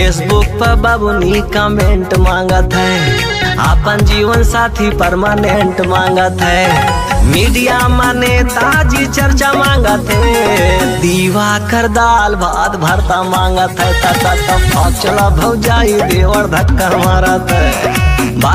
Facebook पर बाबूनी comment मांगत है। अपन जीवन साथी परमानेंट मांगत है। मीडिया में नेताजी चर्चा मांगत है। दीवा कर दाल भात भरता मांगत है। तता तब चला भौजाई देवर धक्का मारत है।